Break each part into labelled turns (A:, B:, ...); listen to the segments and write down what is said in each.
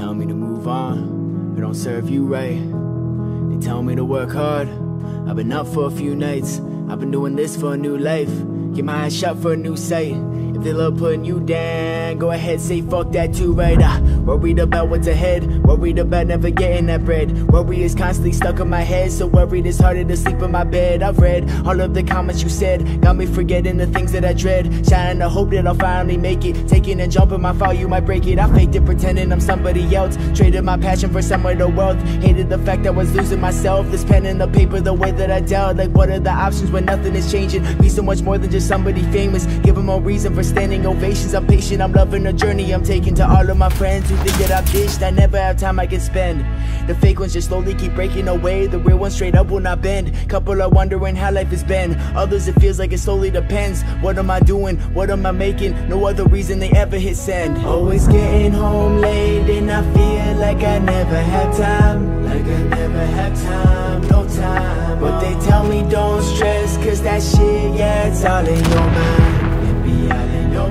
A: tell me to move on, but don't serve you right. They tell me to work hard. I've been up for a few nights. I've been doing this for a new life. Get my eyes shut for a new sight. They love putting you down, go ahead, say fuck that too, right? I worried about what's ahead, worried about never getting that bread. Worry is constantly stuck in my head, so worried it's harder to sleep in my bed. I've read all of the comments you said, got me forgetting the things that I dread. Shining the hope that I'll finally make it. Taking a jump in my fall, you might break it. I faked it, pretending I'm somebody else. Traded my passion for some of the wealth. Hated the fact I was losing myself. This pen and the paper, the way that I dealt. Like, what are the options when nothing is changing? Be so much more than just somebody famous. Give them a reason for standing ovations. I'm patient, I'm loving the journey I'm taking to all of my friends who think that I've ditched. I never have time I can spend. The fake ones just slowly keep breaking away. The real ones straight up will not bend. Couple are wondering how life has been. Others it feels like it slowly depends. What am I doing? What am I making? No other reason they ever hit send. Always getting home late and I feel like I never have time. Like I never have time, no time. But they tell me don't stress, cause that shit, yeah, it's all in your mind.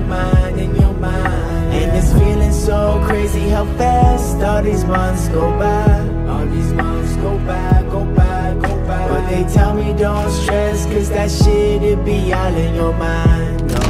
A: Mind, in your mind. And it's feeling so crazy how fast all these months go by. All these months go by, go by, go by. But they tell me don't stress, cause that shit, it be all in your mind. No,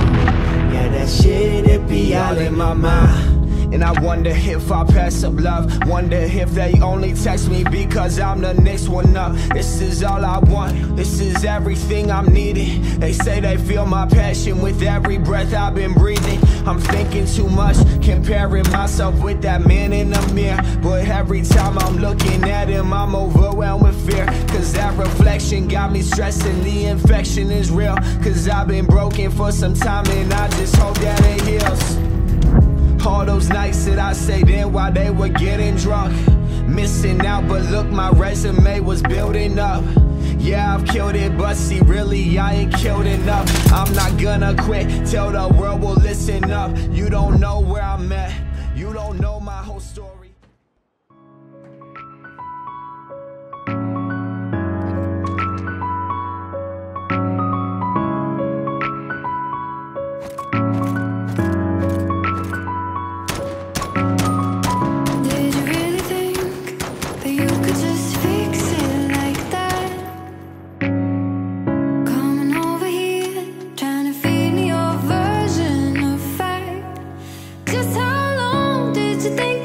A: yeah, that shit, it be all in my mind.
B: And I wonder if I pass up love. Wonder if they only text me because I'm the next one up. This is all I want, this is everything I'm needing. They say they feel my passion with every breath I've been breathing. I'm thinking too much, comparing myself with that man in the mirror. But every time I'm looking at him I'm overwhelmed with fear. Cause that reflection got me stressing. The infection is real. Cause I've been broken for some time and I just hope that it heals all those nights that I stayed in while they were getting drunk. Missing out, but look, my resume was building up. Yeah, I've killed it, but see, really, I ain't killed enough. I'm not gonna quit till the world will listen up. You don't know where I'm at. You don't know my whole you think